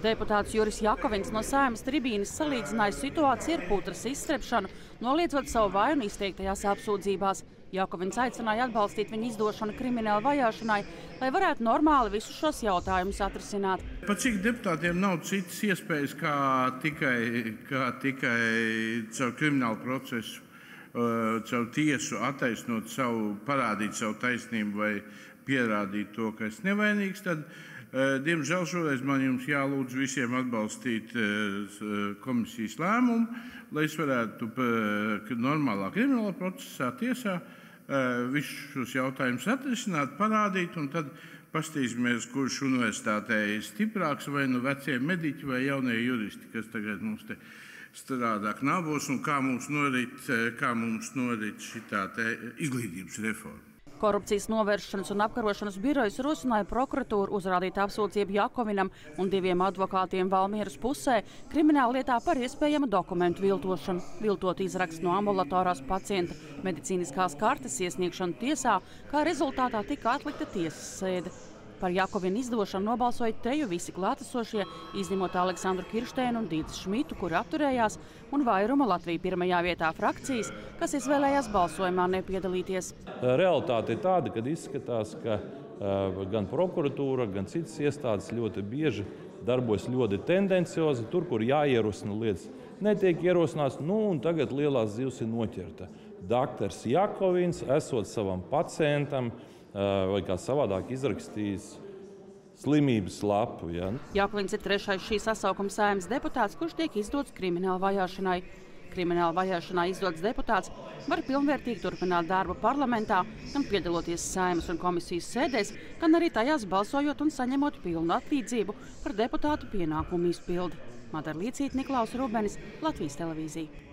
Deputāts Juris Jakovins no Saimas tribīnes salīdzināja situāciju ar putras izstrepšanu, noliedzot savu vainu izteiktajās apsūdzībās. Jakovins aicināja atbalstīt viņa izdošanu krimināla vajāšanai, lai varētu normāli visus šos jautājumus atrisināt. Pat cik deputātiem nav citas iespējas kā tikai, kā tikai caur kriminālu procesu, caur tiesu attaisnot savu, parādīt savu taisnību vai pierādīt to, ka es nevainīgs, tad Eh, diemžēl šoreiz man jums jālūdz visiem atbalstīt eh, komisijas lēmumu, lai es varētu eh, normālā krimināla procesā, tiesā visus šos jautājumus atrisināt, parādīt, un tad paskatīsimies, kurš universitātē ir stiprāks, vai nu vecie mediķi vai jaunie juristi, kas tagad mums te strādā knabos, un kā mums norit, kā mums norit šī izglītības reforma. Korupcijas novēršanas un apkarošanas birojas rosināja prokuratūru uzrādīt apsūdzību Jakovinam un diviem advokātiem Valmieras pusē krimināla lietā par iespējamu dokumentu viltošanu, viltot izrakstu no ambulatorās pacienta medicīniskās kartes iesniegšanu tiesā, kā rezultātā tika atlikta tiesas sēde. Par Jakovinu izdošanu nobalsoja teju visi klātesošie, izņemot Aleksandru Kirsteinu un Dītas Šmitu, kuri atturējās, un vairuma Latvija pirmajā vietā frakcijas, kas izvēlējās balsojumā nepiedalīties. Realitāte ir tāda, ka izskatās, ka uh, gan prokuratūra, gan citas iestādes ļoti bieži darbojas ļoti tendenciozi. Tur, kur jāierosina lietas, netiek ierosināts, nu, un tagad lielās zivs ir noķerta. Doktors Jakovins, esot savam pacientam, vai kā savādāk izrakstījis slimības lapu. Ja? Jāklins ir trešais šī sasaukuma saimnes deputāts, kurš tiek izdots krimināla vajāšanai. Krimināla vajāšanā izdots deputāts var pilnvērtīgi turpināt darbu parlamentā, gan piedaloties saimas un komisijas sēdēs, gan arī tajās balsojot un saņemot pilnu atlīdzību par deputātu pienākumu izpildi. Madara Līcīta, Niklaus Rubenis, Latvijas televīzija.